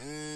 Mm.